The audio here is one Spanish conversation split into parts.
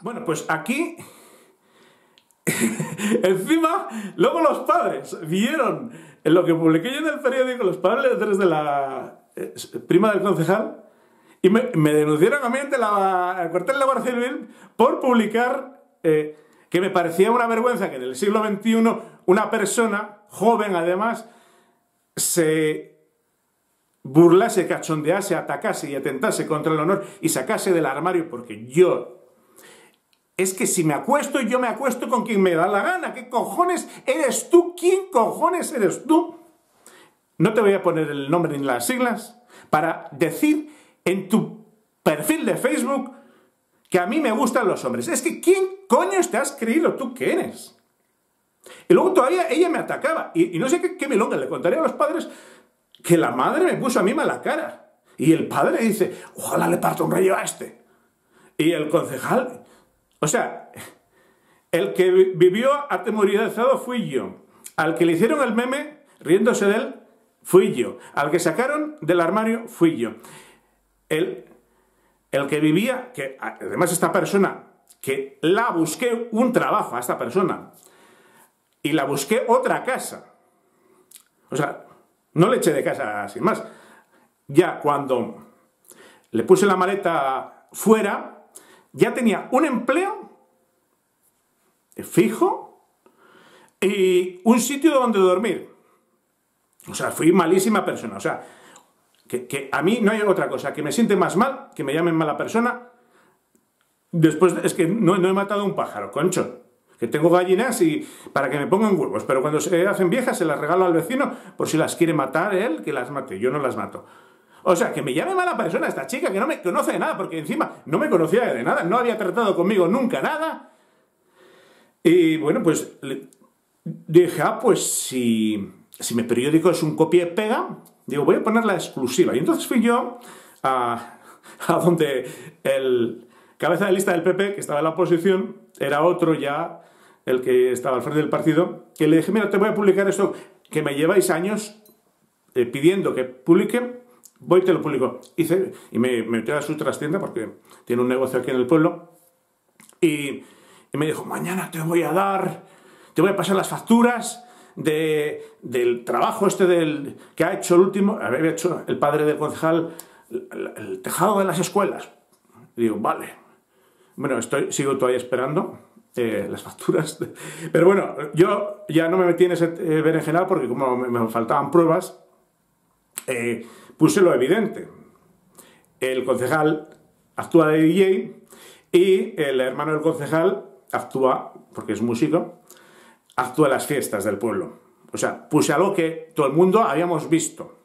Bueno, pues aquí, encima, luego los padres vieron en lo que publiqué yo en el periódico, los padres de la eh, prima del concejal, y me, denunciaron a mí ante la cuartel de la Guardia Civil por publicar eh, que me parecía una vergüenza que en el siglo XXI una persona, joven además, se burlase, cachondease, atacase y atentase contra el honor y sacase del armario porque yo... Es que si me acuesto, yo me acuesto con quien me da la gana. ¿Qué cojones eres tú? ¿Quién cojones eres tú? No te voy a poner el nombre ni las siglas para decir en tu perfil de Facebook que a mí me gustan los hombres. Es que ¿quién coño te has creído tú que eres? Y luego todavía ella me atacaba. Y, no sé qué, qué milonga le contaría a los padres que la madre me puso a mí mala cara. Y el padre dice, ojalá le parta un rayo a este. Y el concejal, o sea, el que vivió atemorizado fui yo. Al que le hicieron el meme, riéndose de él, fui yo. Al que sacaron del armario, fui yo. El, el que vivía, que además esta persona, que la busqué un trabajo a esta persona, y la busqué otra casa. O sea, no le eché de casa sin más. Ya cuando le puse la maleta fuera, ya tenía un empleo fijo y un sitio donde dormir. O sea, fui malísima persona. O sea, que, a mí no hay otra cosa, que me siente más mal, que me llamen mala persona. Después es que no, no he matado un pájaro, concho que tengo gallinas y para que me pongan huevos, pero cuando se hacen viejas se las regalo al vecino por si las quiere matar él, que las mate, yo no las mato. O sea, que me llame mala persona esta chica que no me conoce de nada, porque encima no me conocía de nada, no había tratado conmigo nunca nada. Y bueno, pues dije, ah, pues si, si mi periódico es un copia y pega, digo, voy a poner la exclusiva. Y entonces fui yo a, a donde el cabeza de lista del PP, que estaba en la oposición, era otro ya el que estaba al frente del partido, que le dije, mira, te voy a publicar esto que me lleváis años eh, pidiendo que publique, voy y te lo publico. Hice, y me, metió a su trastienda porque tiene un negocio aquí en el pueblo, y, me dijo, mañana te voy a dar, te voy a pasar las facturas de, del trabajo este del, que ha hecho el último, había hecho el padre del concejal, el, tejado de las escuelas. Y digo, vale. Bueno, estoy, sigo todavía esperando eh, las facturas. Pero bueno, yo ya no me metí en ese eh, berenjenal porque como me, faltaban pruebas, eh, puse lo evidente. El concejal actúa de DJ y el hermano del concejal actúa, porque es músico, actúa en las fiestas del pueblo. O sea, puse algo que todo el mundo habíamos visto.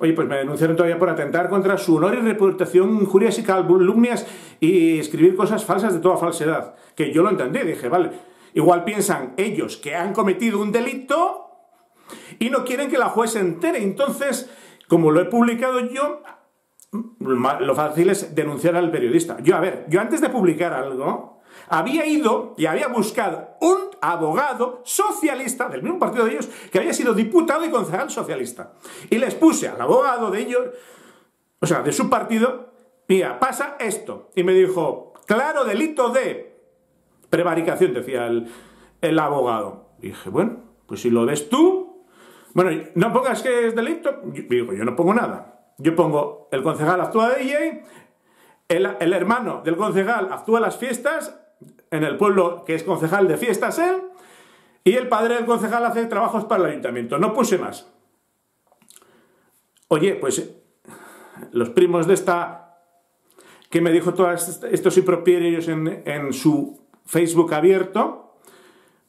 Oye, pues me denunciaron todavía por atentar contra su honor y reputación, injurias y calumnias y escribir cosas falsas de toda falsedad. Que yo lo entendí, dije, vale, igual piensan ellos que han cometido un delito y no quieren que la juez se entere. Entonces, como lo he publicado yo, lo fácil es denunciar al periodista. Yo, a ver, yo antes de publicar algo, había ido y había buscado un abogado socialista del mismo partido de ellos que había sido diputado y concejal socialista. Y les puse al abogado de ellos, o sea, de su partido, mira, pasa esto. Y me dijo, claro, delito de prevaricación, decía el, el abogado. Dije, bueno, pues si lo ves tú, bueno, no pongas que es delito, yo, digo, yo no pongo nada. Yo pongo, el concejal actúa de DJ, el, el hermano del concejal actúa las fiestas en el pueblo que es concejal de fiestas él, y el padre del concejal hace trabajos para el ayuntamiento. No puse más. Oye, pues los primos de esta que me dijo todos estos impropierios en, en su Facebook abierto,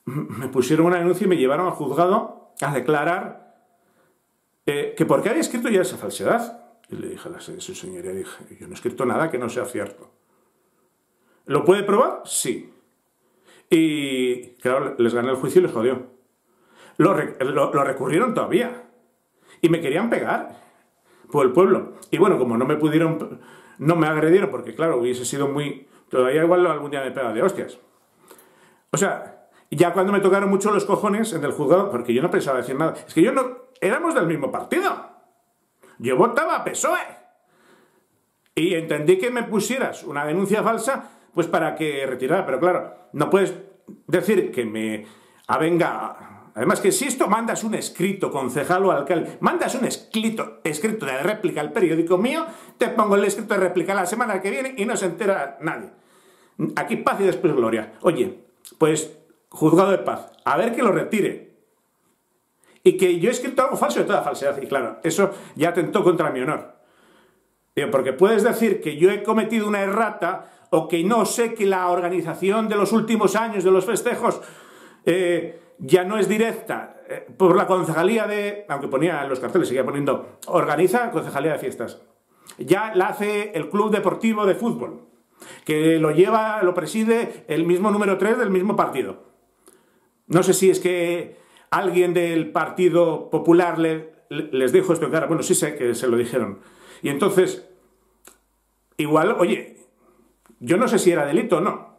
me pusieron una denuncia y me llevaron al juzgado a declarar eh, que porque había escrito ya esa falsedad. Y le dije a la su señoría, dije, yo no he escrito nada que no sea cierto. ¿Lo puede probar? Sí. Y claro, les gané el juicio y les jodió. Lo, recurrieron todavía. Y me querían pegar por el pueblo. Y bueno, como no me pudieron, no me agredieron, porque claro, hubiese sido muy... Todavía igual algún día me pega de hostias. O sea, ya cuando me tocaron mucho los cojones en el juzgado, porque yo no pensaba decir nada, es que yo no... Éramos del mismo partido. Yo votaba a PSOE. Y entendí que me pusieras una denuncia falsa, pues para que retirara. Pero claro, no puedes decir que me avenga Además que si esto mandas un escrito, concejal o alcalde, mandas un escrito, escrito de réplica al periódico mío, te pongo el escrito de réplica la semana que viene y no se entera nadie. Aquí paz y después gloria. Oye, pues juzgado de paz, a ver que lo retire. Y que yo he escrito algo falso de toda falsedad. Y claro, eso ya atentó contra mi honor. porque puedes decir que yo he cometido una errata o que no sé que la organización de los últimos años de los festejos eh, ya no es directa eh, por la concejalía de, aunque ponía en los carteles, seguía poniendo, organiza concejalía de fiestas. Ya la hace el club deportivo de fútbol, que lo lleva, lo preside el mismo número 3 del mismo partido. No sé si es que alguien del Partido Popular les dijo esto en cara. Bueno, sí sé que se lo dijeron. Y entonces, igual, oye, yo no sé si era delito o no.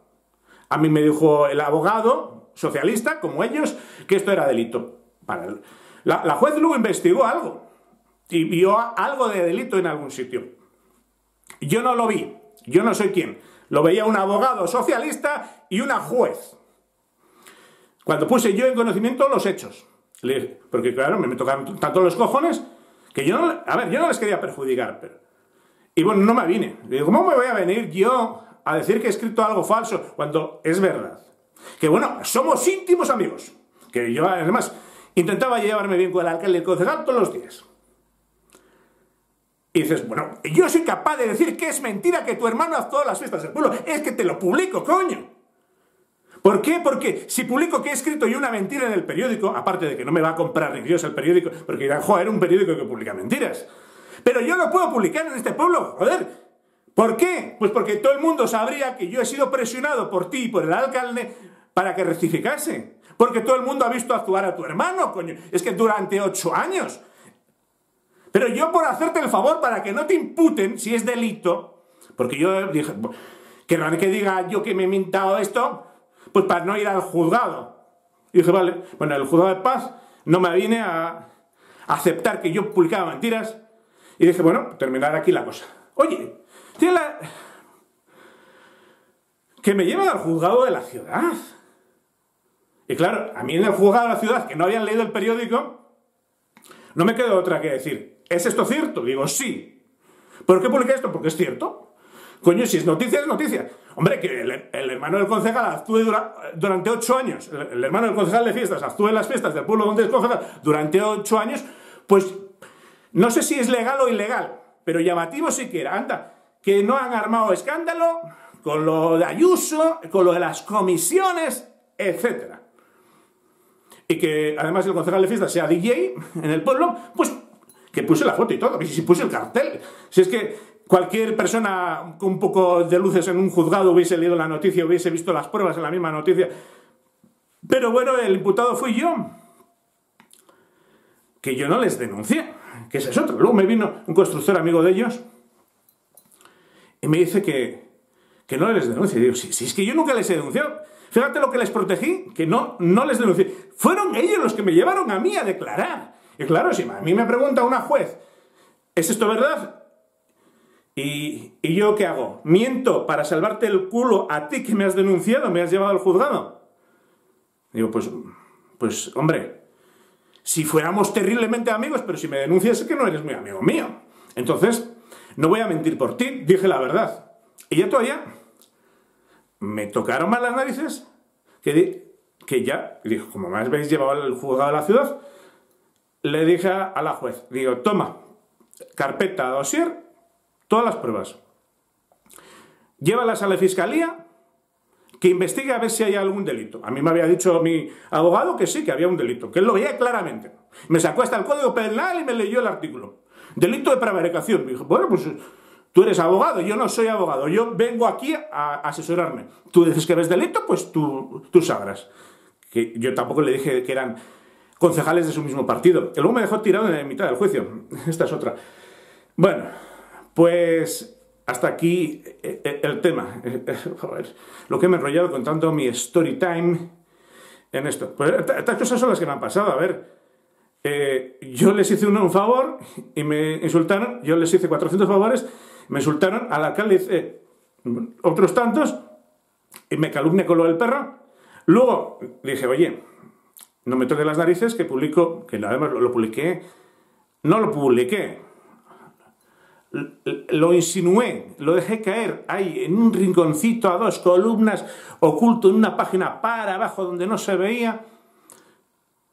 A mí me dijo el abogado, socialista, como ellos, que esto era delito. La, la juez luego investigó algo y vio algo de delito en algún sitio. Yo no lo vi, yo no soy quien. Lo veía un abogado socialista y una juez. Cuando puse yo en conocimiento los hechos. Porque claro, me, tocaron tanto los cojones que yo no, a ver, yo no les quería perjudicar, pero... Y bueno, no me vine. ¿cómo me voy a venir yo a decir que he escrito algo falso cuando es verdad? Que bueno, somos íntimos amigos. Que yo además intentaba llevarme bien con el alcalde y el concejal todos los días. Y dices, bueno, yo soy capaz de decir que es mentira que tu hermano hace todas las fiestas del pueblo. Es que te lo publico, coño. ¿Por qué? Porque si publico que he escrito yo una mentira en el periódico, aparte de que no me va a comprar ni Dios el periódico, porque dirán, joder, un periódico que publica mentiras. Pero yo lo puedo publicar en este pueblo, joder. ¿Por qué? Pues porque todo el mundo sabría que yo he sido presionado por ti y por el alcalde para que rectificase. Porque todo el mundo ha visto actuar a tu hermano, coño. Es que durante ocho años. Pero yo por hacerte el favor para que no te imputen si es delito, porque yo dije, que no que diga yo que me he mintado esto, pues para no ir al juzgado. Y dije, vale, bueno, el juzgado de paz no me viene a aceptar que yo publicaba mentiras. Y dije, bueno, terminar aquí la cosa. Oye, tiene la... que me llevan al juzgado de la ciudad. Y claro, a mí en el juzgado de la ciudad, que no habían leído el periódico, no me quedó otra que decir, ¿es esto cierto? Digo, sí. ¿Por qué publiqué esto? Porque es cierto. Coño, si es noticia, es noticia. Hombre, que el, hermano del concejal actúe durante ocho años, el, hermano del concejal de fiestas actúe en las fiestas del pueblo donde es concejal durante ocho años, pues no sé si es legal o ilegal, pero llamativo sí que era. Anda, que no han armado escándalo con lo de Ayuso, con lo de las comisiones, etcétera y que además el concejal de fiesta sea DJ en el pueblo, pues que puse la foto y todo, y si puse el cartel. Si es que cualquier persona con un poco de luces en un juzgado hubiese leído la noticia, hubiese visto las pruebas en la misma noticia. Pero bueno, el imputado fui yo. Que yo no les denuncié, que ese es otro. Luego me vino un constructor amigo de ellos y me dice que, que no les denuncie. Digo, si, si es que yo nunca les he denunciado. Fíjate lo que les protegí, que no, no les denuncié. Fueron ellos los que me llevaron a mí a declarar. Y claro, si a mí me pregunta una juez, ¿es esto verdad? ¿Y, ¿Y yo qué hago? ¿Miento para salvarte el culo a ti que me has denunciado, me has llevado al juzgado? Digo, pues, pues, hombre, si fuéramos terriblemente amigos, pero si me denuncias es que no eres muy amigo mío. Entonces, no voy a mentir por ti, dije la verdad. Y ya todavía me tocaron más las narices que, que ya, dijo, como me habéis llevado al juzgado de la ciudad, le dije a la juez, digo, toma, carpeta, dossier, todas las pruebas. Llévalas a la fiscalía que investigue a ver si hay algún delito. A mí me había dicho mi abogado que sí, que había un delito, que él lo veía claramente. Me sacó hasta el Código Penal y me leyó el artículo. Delito de prevaricación. Me dijo, bueno, pues Tú eres abogado, yo no soy abogado, yo vengo aquí a asesorarme. Tú dices que ves delito, pues tú, tú sabrás. Que yo tampoco le dije que eran concejales de su mismo partido. luego me dejó tirado en la mitad del juicio. Esta es otra. Bueno, pues hasta aquí eh, eh, el tema. Joder, lo que me he enrollado contando mi story time en esto. Pues estas cosas son las que me han pasado. A ver, eh, yo les hice un favor y me insultaron, yo les hice 400 favores me insultaron, al alcalde dice otros tantos, y me calumnia con lo del perro. Luego dije, oye, no me toque las narices que publico, que además lo, publiqué, no lo publiqué, lo insinué, lo dejé caer ahí en un rinconcito a dos columnas, oculto en una página para abajo donde no se veía,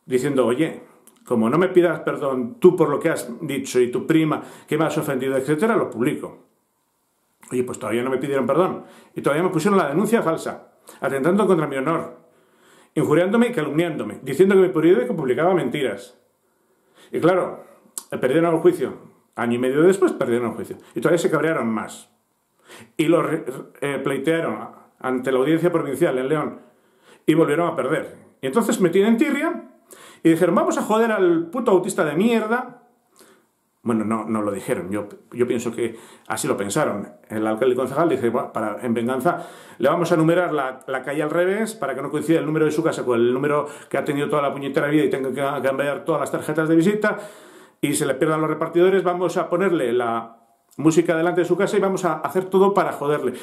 diciendo, oye, como no me pidas perdón tú por lo que has dicho y tu prima que me has ofendido, etcétera, lo publico. Oye, pues todavía no me pidieron perdón y todavía me pusieron la denuncia falsa, atentando contra mi honor, injuriándome y calumniándome, diciendo que mi periódico publicaba mentiras. Y claro, perdieron el juicio. Año y medio después perdieron el juicio. Y todavía se cabrearon más. Y lo eh, pleitearon ante la audiencia provincial en León. Y volvieron a perder. Y entonces me tienen tirria y dijeron, vamos a joder al puto autista de mierda. Bueno, no, no lo dijeron, yo, yo pienso que así lo pensaron. El alcalde y concejal dice, para, en venganza, le vamos a numerar la, la, calle al revés para que no coincida el número de su casa con el número que ha tenido toda la puñetera vida y tenga que cambiar todas las tarjetas de visita y se le pierdan los repartidores, vamos a ponerle la música delante de su casa y vamos a hacer todo para joderle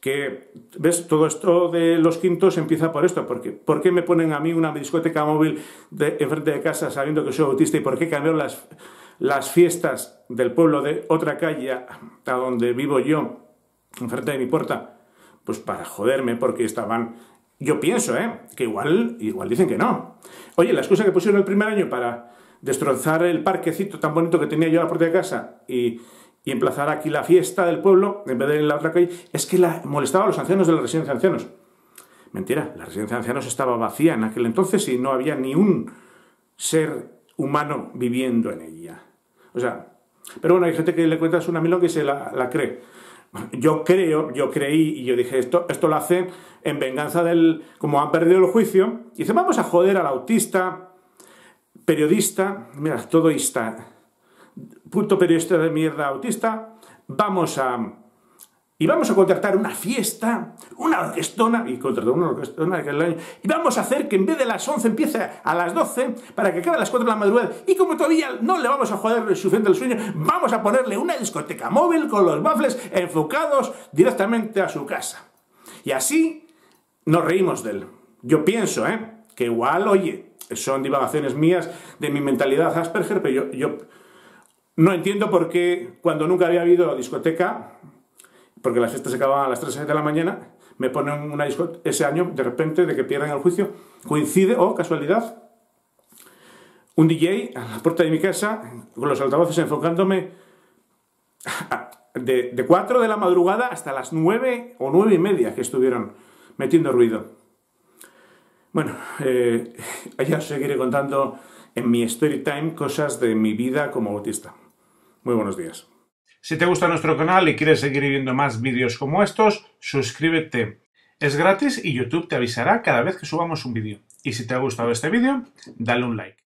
que, ¿ves? Todo esto de los quintos empieza por esto, porque ¿por qué me ponen a mí una discoteca móvil de, enfrente de casa sabiendo que soy autista y por qué cambiaron las, las fiestas del pueblo de otra calle a donde vivo yo, enfrente de mi puerta? Pues para joderme, porque estaban... Yo pienso, ¿eh? Que igual, igual dicen que no. Oye, la excusa que pusieron el primer año para destrozar el parquecito tan bonito que tenía yo a la puerta de casa y emplazar aquí la fiesta del pueblo en vez de en la otra calle, es que la, molestaba a los ancianos de la residencia de ancianos. Mentira, la residencia de ancianos estaba vacía en aquel entonces y no había ni un ser humano viviendo en ella. O sea, pero bueno, hay gente que le cuentas una milonga y se la, cree. Yo creo, yo creí y yo dije, esto, esto lo hacen en venganza del... Como han perdido el juicio, y vamos a joder al autista, periodista, mira, todoista, punto periodista de mierda autista, vamos a... Y vamos a contratar una fiesta, una orquestona, y contratar una orquestona y vamos a hacer que en vez de las 11 empiece a las 12, para que acabe a las 4 de la madrugada, y como todavía no le vamos a joder suficiente el sueño, vamos a ponerle una discoteca móvil con los baffles enfocados directamente a su casa. Y así nos reímos de él. Yo pienso, ¿eh? Que igual, oye, son divagaciones mías de mi mentalidad Asperger, pero yo, yo no entiendo por qué cuando nunca había habido discoteca, porque las fiestas se acababan a las 3 de la mañana, me ponen una discoteca ese año, de repente, de que pierdan el juicio, coincide, o oh, casualidad, un DJ a la puerta de mi casa, con los altavoces enfocándome de, de 4 de la madrugada hasta las 9 o 9 y media que estuvieron metiendo ruido. Bueno, eh, ya os seguiré contando en mi story time cosas de mi vida como autista. Muy buenos días. Si te gusta nuestro canal y quieres seguir viendo más vídeos como estos, suscríbete. Es gratis y YouTube te avisará cada vez que subamos un vídeo. Y si te ha gustado este vídeo, dale un like.